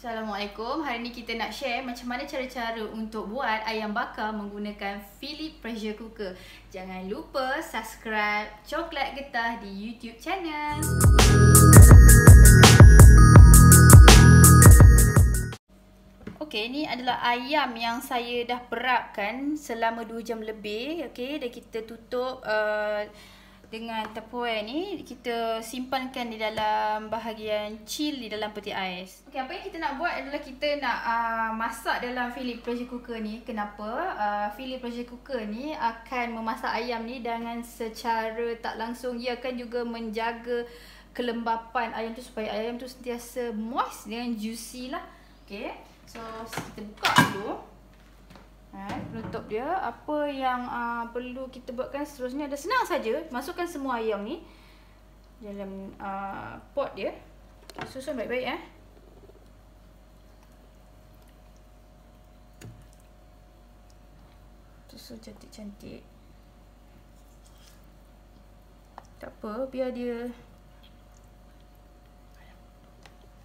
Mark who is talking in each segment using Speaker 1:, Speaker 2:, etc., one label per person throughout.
Speaker 1: Assalamualaikum. Hari ni kita nak share macam mana cara-cara untuk buat ayam bakar menggunakan Philips pressure cooker. Jangan lupa subscribe Coklat Getah di YouTube channel. Okey, ni adalah ayam yang saya dah perapkan selama 2 jam lebih. Okey, dan kita tutup uh, dengan tepung ni kita simpankan di dalam bahagian chill di dalam peti ais. Okey, apa yang kita nak buat adalah kita nak uh, masak dalam Philips pressure cooker ni. Kenapa? Uh, Philips pressure cooker ni akan memasak ayam ni dengan secara tak langsung ia akan juga menjaga kelembapan ayam tu supaya ayam tu sentiasa moist dengan juicy lah. Okey. So, kita buka dulu. Penutup dia. Apa yang uh, perlu kita buatkan seterusnya ada senang saja. Masukkan semua ayam ni dalam uh, pot dia. Susun baik-baik eh. Susun cantik-cantik. Tak apa, biar dia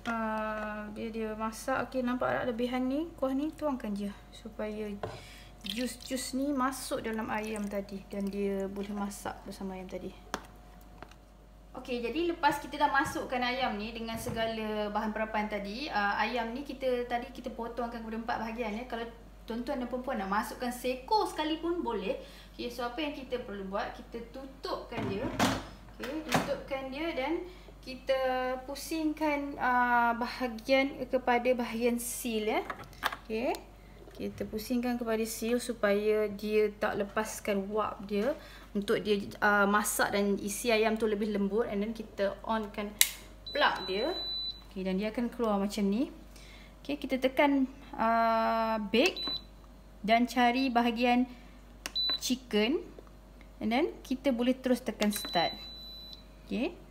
Speaker 1: Uh, dia dia masak okey nampak tak lebihan ni kuah ni tuangkan je supaya jus-jus ni masuk dalam ayam tadi dan dia boleh masak bersama ayam tadi. Okey jadi lepas kita dah masukkan ayam ni dengan segala bahan perapan tadi, uh, ayam ni kita tadi kita potongkan kepada empat bahagian ya. Kalau tuan-tuan dan puan-puan nak masukkan seekor sekalipun boleh. Okey so apa yang kita perlu buat? Kita tutupkan dia. Okey tutupkan dia dan kita pusingkan uh, bahagian kepada bahagian seal ya. Okey. Kita pusingkan kepada seal supaya dia tak lepaskan wap dia untuk dia uh, masak dan isi ayam tu lebih lembut and then kita onkan plug dia. Okey dan dia akan keluar macam ni. Okey, kita tekan uh, bake dan cari bahagian chicken and then kita boleh terus tekan start. Okey.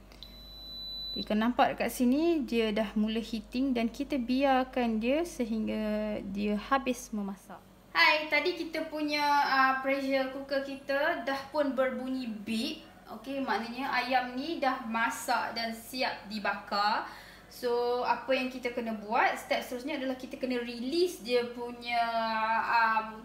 Speaker 1: Okay, kalau nampak dekat sini dia dah mula heating dan kita biarkan dia sehingga dia habis memasak. Hai, tadi kita punya uh, pressure cooker kita dah pun berbunyi beep. Okey, maknanya ayam ni dah masak dan siap dibakar. So, apa yang kita kena buat, step seterusnya adalah kita kena release dia punya um,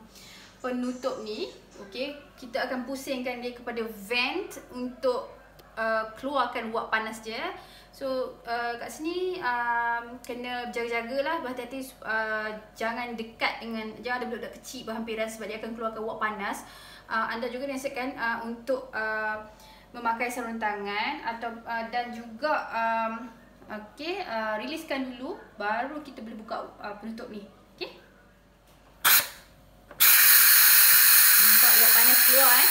Speaker 1: penutup ni. Okey, kita akan pusingkan dia kepada vent untuk uh, keluarkan wap panas dia. So uh, kat sini um, kena jaga-jaga lah berhati-hati uh, jangan dekat dengan jangan ada budak-budak kecil berhampiran sebab dia akan keluarkan wap panas. Uh, anda juga dinasihatkan uh, untuk uh, memakai sarung tangan atau uh, dan juga um, okey uh, riliskan dulu baru kita boleh buka uh, penutup ni. Okey. Nampak wap panas keluar eh.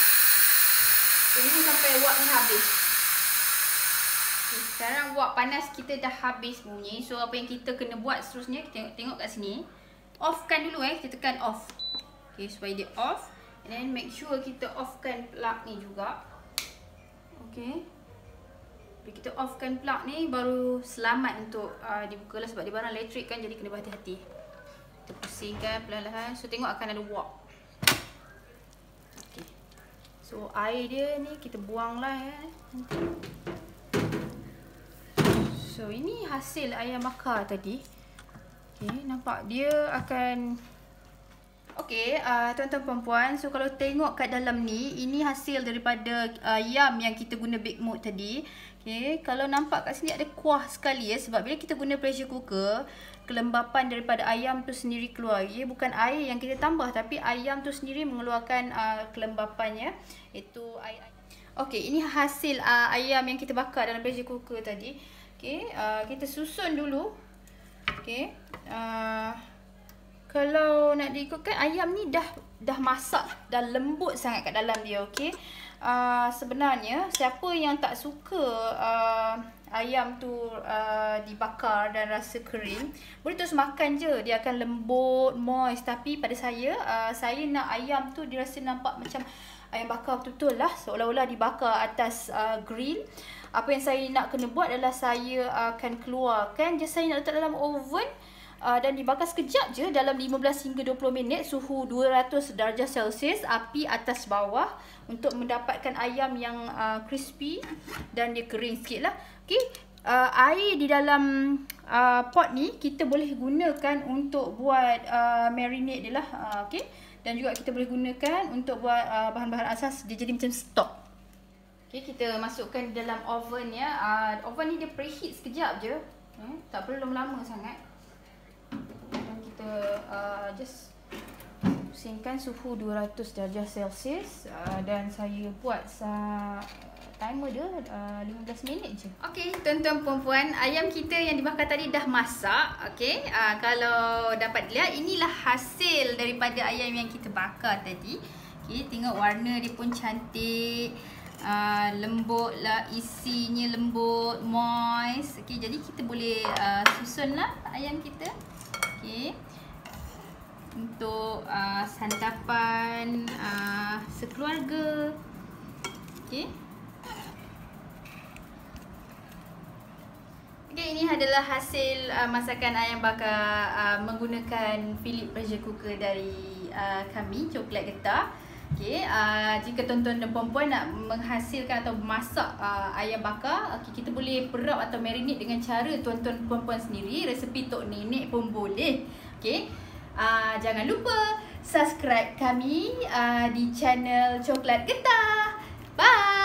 Speaker 1: Tunggu sampai wap ni habis. Okay, sekarang wap panas kita dah habis bunyi. So apa yang kita kena buat seterusnya kita tengok, tengok kat sini. Offkan dulu eh. Kita tekan off. Okay, supaya dia off. And then make sure kita offkan plug ni juga. Okay. Bila kita offkan plug ni baru selamat untuk uh, dibuka lah sebab dia barang elektrik kan jadi kena berhati-hati. Kita pusingkan perlahan-lahan. So tengok akan ada wap. Okay. So air dia ni kita buang lah eh. Nanti. So ini hasil ayam bakar tadi. Okay, nampak dia akan Okay, uh, tuan-tuan perempuan. So kalau tengok kat dalam ni, ini hasil daripada uh, ayam yang kita guna big mode tadi. Okay, kalau nampak kat sini ada kuah sekali ya. Sebab bila kita guna pressure cooker, kelembapan daripada ayam tu sendiri keluar. Ya, bukan air yang kita tambah tapi ayam tu sendiri mengeluarkan uh, kelembapannya. Itu air. Okay, ini hasil uh, ayam yang kita bakar dalam pressure cooker tadi. Okey, uh, kita susun dulu. Okey. Uh, kalau nak diikutkan ayam ni dah dah masak, dah lembut sangat kat dalam dia, okey. Uh, sebenarnya siapa yang tak suka uh, ayam tu uh, dibakar dan rasa kering, boleh terus makan je. Dia akan lembut, moist. Tapi pada saya, uh, saya nak ayam tu dirasa nampak macam ayam bakar betul-betul lah. Seolah-olah dibakar atas uh, grill apa yang saya nak kena buat adalah saya akan keluarkan je saya nak letak dalam oven uh, dan dibakar sekejap je dalam 15 hingga 20 minit suhu 200 darjah Celsius api atas bawah untuk mendapatkan ayam yang uh, crispy dan dia kering sikit lah okay. uh, air di dalam uh, pot ni kita boleh gunakan untuk buat uh, marinate dia lah. Uh, okay. Dan juga kita boleh gunakan untuk buat uh, bahan-bahan asas dia jadi macam stok. Okay, kita masukkan dalam oven ya. Uh, oven ni dia preheat sekejap je. Hmm, tak perlu lama sangat. Dan kita uh, just pusingkan suhu 200 darjah Celsius uh, dan saya buat sa timer dia uh, 15 minit je. Okey, tuan-tuan puan-puan, ayam kita yang dibakar tadi dah masak. Okey, uh, kalau dapat lihat inilah hasil daripada ayam yang kita bakar tadi. Okey, tengok warna dia pun cantik. Uh, lembut lah isinya lembut moist. Okey jadi kita boleh uh, susunlah ayam kita. Okey. Untuk uh, santapan uh, sekeluarga. Okey. Okay, ini adalah hasil uh, masakan ayam bakar uh, menggunakan Philip pressure cooker dari uh, kami, Coklat Getah. Okay, uh, jika tuan-tuan dan puan-puan nak menghasilkan atau masak uh, ayam bakar, okay, kita boleh perap atau marinate dengan cara tuan-tuan puan-puan sendiri. Resepi Tok Nenek pun boleh. Okay, uh, jangan lupa subscribe kami uh, di channel Coklat Getah. Bye!